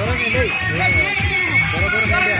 ಜ್ವರ ಜ್ವರ